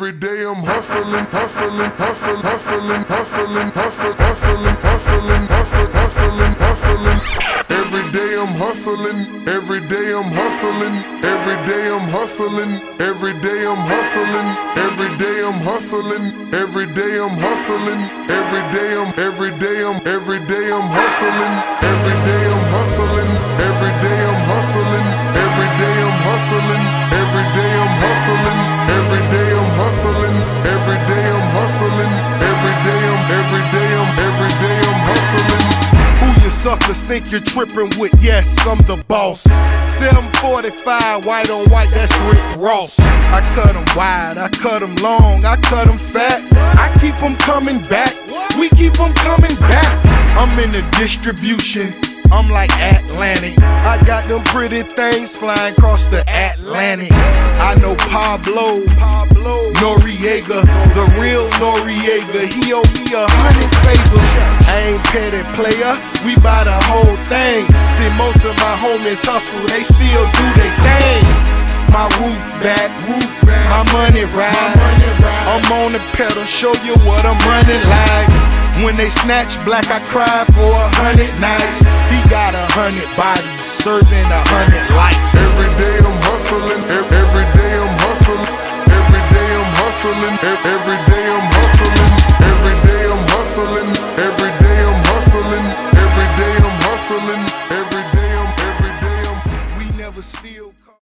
Every day I'm hustling, hustling, hustling, hustling, hustling, hustling, hustling, hustling, hustling, hustling, hustling. Every day I'm hustling, every day I'm hustling, every day I'm hustling, every day I'm hustling, every day I'm hustling, every day I'm hustling, every day I'm every day I'm every day I'm hustling, every day I'm hustling, every day I'm hustling, suckers think you're tripping with? Yes, I'm the boss. 745, white on white, that's Rick Ross. I cut 'em wide, I cut 'em long, I cut 'em fat. I keep 'em coming back, we keep keep 'em coming back. I'm in the distribution. I'm like Atlantic. I got them pretty things flying across the Atlantic. I know Pablo, Pablo Noriega, the real Noriega. He owe me a hundred favors. I ain't petty player, we buy the whole thing. See, most of my homies hustle, they still do their thing. My roof back, roof back, my money ride. I'm on the pedal, show you what I'm running like. When they snatch black, I cry for a hundred nights. He got hundred bodies, serving a hundred lives. Every day I'm hustling, every day I'm hustling, every day I'm hustling, every day I'm hustling, every day I'm hustling, every day I'm hustling, every day I'm hustling, every day I'm, every day I'm, we never steal.